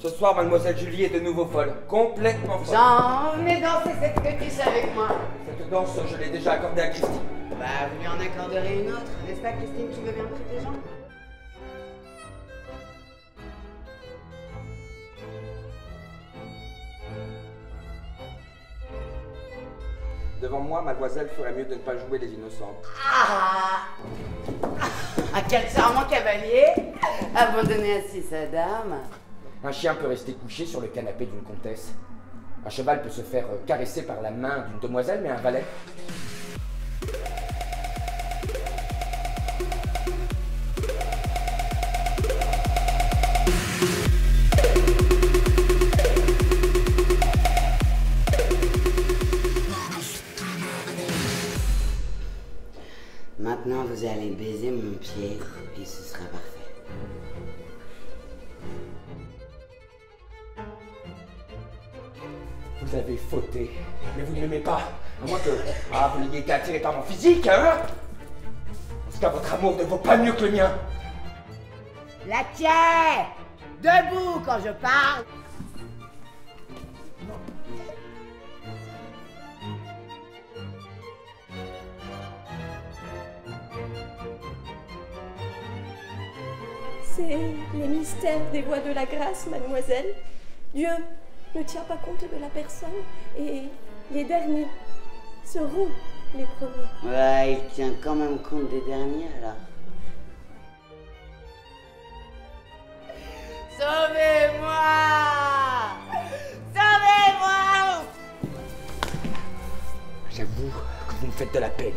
Ce soir, mademoiselle Julie est de nouveau folle. Complètement folle. Jean, venez danser cette fétiche avec moi. Cette danse, je l'ai déjà accordée à Christine. Bah, vous lui en accorderez une autre, n'est-ce pas, Christine Tu veux bien prêter Jean Devant moi, mademoiselle ferait mieux de ne pas jouer les innocentes. Ah Ah, quel charmant cavalier? Abandonné assis sa dame. Un chien peut rester couché sur le canapé d'une comtesse. Un cheval peut se faire euh, caresser par la main d'une demoiselle, mais un valet. Maintenant, vous allez baiser mon pied et ce sera parfait. Vous avez fauté, mais vous ne m'aimez pas. À moins que ah, vous n'ayez été attiré par mon physique, hein En tout cas, votre amour ne vaut pas mieux que le mien. La tienne Debout quand je parle C'est les mystères des voies de la grâce, mademoiselle. Dieu ne tient pas compte de la personne et les derniers seront les premiers. Ouais, il tient quand même compte des derniers alors. Sauvez-moi Sauvez-moi J'avoue que vous me faites de la peine.